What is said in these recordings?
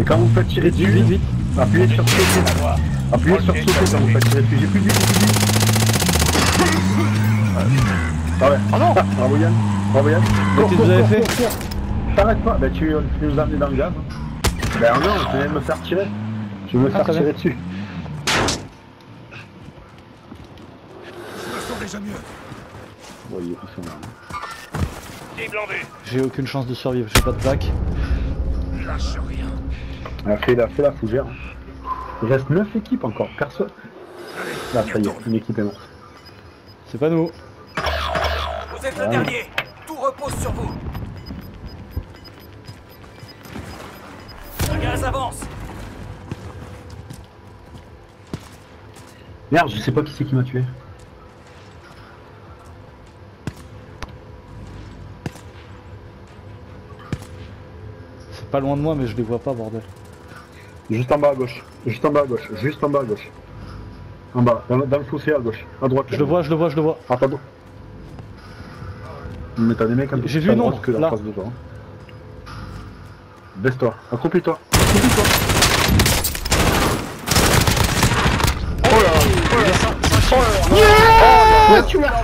Et quand vous faites tirer dessus, vite, vite. appuyez sur sauter. Appuyez sur sauter quand vous faites tirer dessus. J'ai plus de vie, j'ai plus de vie. Ah ouais. Oh non Bravo Yann. Bravo Yann. qu'est-ce que vous avez fait T'arrêtes pas. Bah tu, tu nous as amené dans le gaz. Ben non, tu viens de me faire tirer. Je veux me Ah, faire tirer bien. dessus. Je me sens déjà mieux. Ouais, il est vue. J'ai aucune chance de survivre, j'ai pas de. Lâche rien. Ah, fais la, fais la fougère. Il reste 9 équipes encore, personne. Là, ça y est, une équipe est morte. C'est pas nous. Vous êtes le dernier. Tout repose sur vous. Le gaz avance. Merde, je sais pas qui c'est qui m'a tué. Pas loin de moi, mais je les vois pas, bordel. Juste en bas à gauche. Juste en bas à gauche. Juste en bas à gauche. En bas, dans, le- dans le fossé à gauche. À droite. Je le vois, je le vois, je le vois. Ah, pardon. Mais t'as des mecs un peu J'ai plus vu à une droite ombre, que la là. face de toi. Baisse-toi. Accroupis-toi. Accroupis-toi. Il a tué la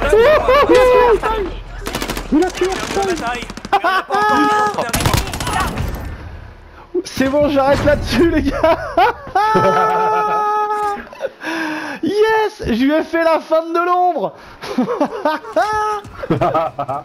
Il a tué la De bataille. Mais on n'a pas encore mis au dernier moment. C'est bon, j'arrête là-dessus, les gars. Yes Je lui ai fait la femme de l'ombre